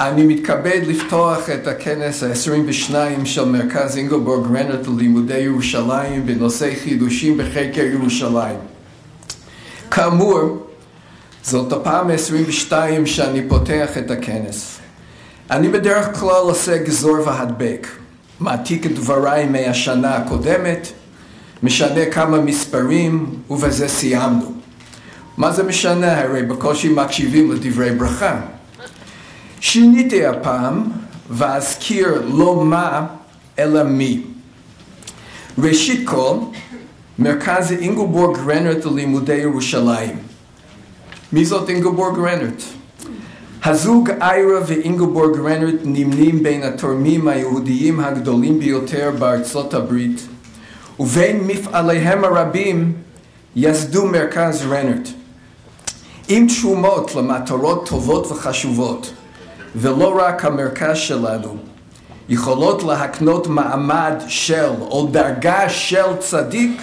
אני מתכבד לפתוח את הכנס ה-22 של מרכז אינגלבורג רנט ללימודי ירושלים בנושא חידושים בחקר ירושלים. כאמור, זאת הפעם ה-22 שאני פותח את הכנס. אני בדרך כלל עושה גזור והדבק, מעתיק את דבריי מהשנה הקודמת, משנה כמה מספרים, ובזה סיימנו. מה זה משנה? הרי בקושי מקשיבים לדברי ברכה. שיניתי הפעם, ואזכיר לא מה, אלא מי. ראשית כל, מרכז אינגלבורג רנרט ללימודי ירושלים. מי זאת אינגלבורג רנרט? הזוג איירה ואינגלבורג רנרט נמנים בין התורמים היהודיים הגדולים ביותר בארצות הברית, ובין מפעליהם הרבים יסדו מרכז רנרט. עם תשומות למטרות טובות וחשובות, ולא רק המרכז שלנו, יכולות להקנות מעמד של או דרגה של צדיק,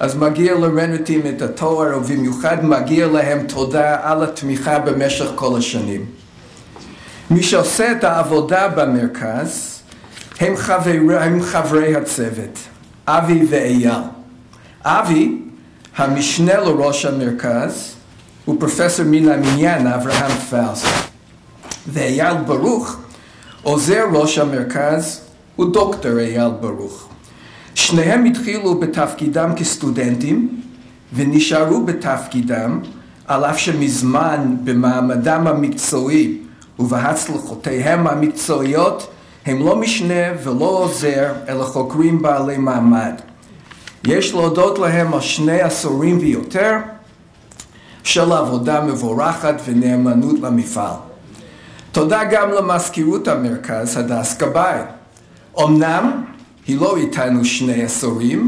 אז מגיע לרנטים את התואר, ובמיוחד מגיע להם תודה על התמיכה במשך כל השנים. מי שעושה את העבודה במרכז הם חברי, הם חברי הצוות, אבי ואייל. אבי, המשנה לראש המרכז, הוא פרופסור מן המניין אברהם פאוס. ואייל ברוך, עוזר ראש המרכז, הוא דוקטור אייל ברוך. שניהם התחילו בתפקידם כסטודנטים ונשארו בתפקידם על אף שמזמן במעמדם המקצועי ובהצלחותיהם המקצועיות הם לא משנה ולא עוזר אלא חוקרים בעלי מעמד. יש להודות להם על שני עשורים ויותר של עבודה מבורכת ונאמנות למפעל. תודה גם למזכירות המרכז, הדס גבאי. אמנם היא לא איתנו שני עשורים,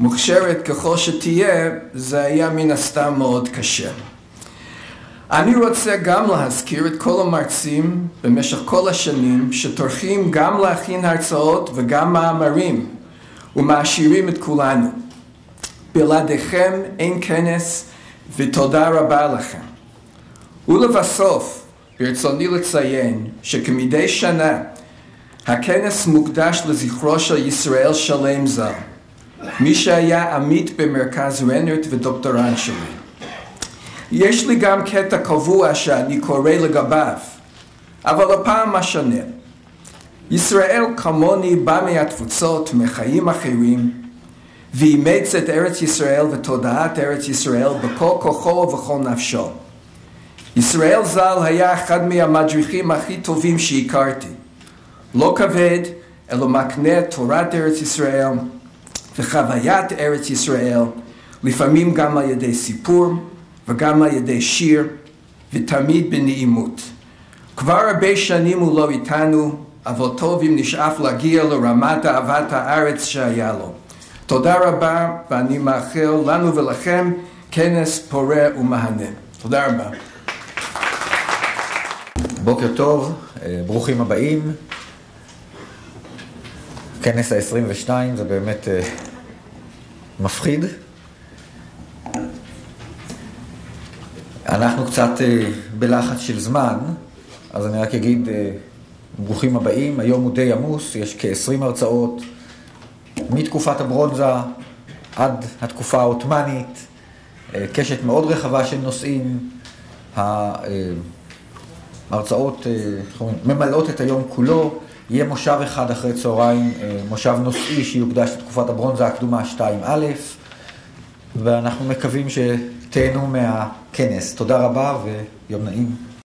מוכשרת ככל שתהיה, זה היה מן הסתם מאוד קשה. אני רוצה גם להזכיר את כל המרצים במשך כל השנים שטורחים גם להכין הרצאות וגם מאמרים ומעשירים את כולנו. בלעדיכם אין כנס ותודה רבה לכם. ולבסוף, ברצוני לציין שכמדי שנה הכנס מוקדש לזכרו של ישראל שלם ז"ל, מי שהיה עמית במרכז רנרט ודוקטורנט שלי. יש לי גם קטע קבוע שאני קורא לגביו, אבל הפעם משנה. ישראל כמוני בא מהתפוצות, מחיים אחרים, ואימץ את ארץ ישראל ותודעת ארץ ישראל בכל כוחו ובכל נפשו. ישראל ז"ל היה אחד מהמדריכים הכי טובים שהכרתי. לא כבד, אלא מקנה תורת ארץ ישראל וחוויית ארץ ישראל, לפעמים גם על ידי סיפור וגם על ידי שיר, ותמיד בנעימות. כבר הרבה שנים הוא לא איתנו, אבל טוב אם נשאף להגיע לרמת אהבת הארץ שהיה לו. תודה רבה, ואני מאחל לנו ולכם כנס פורה ומהנה. תודה רבה. בוקר טוב, ברוכים הבאים. כנס ה-22 זה באמת uh, מפחיד. אנחנו קצת uh, בלחץ של זמן, אז אני רק אגיד, ברוכים הבאים, היום הוא די עמוס, יש כ-20 הרצאות מתקופת הברונזה עד התקופה העות'מאנית, קשת מאוד רחבה של נושאים. uh, ממלאות את היום כולו. יהיה מושב אחד אחרי צהריים, מושב נושאי שיוקדש לתקופת הברונזה הקדומה 2א, ואנחנו מקווים שתהנו מהכנס. תודה רבה ויום נעים.